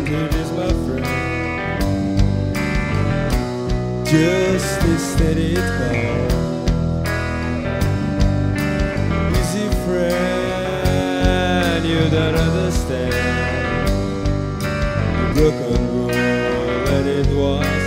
friend, is my friend. Justice that it calls. Easy friend, you don't understand. The broken rule that it was.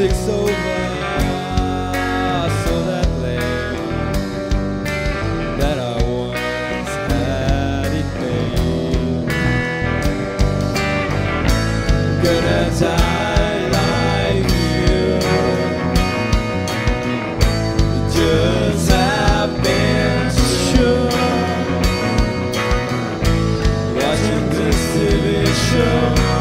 Music's over, so that lame that I once had it made. Gonna die like you. Just happens sure Watching this TV show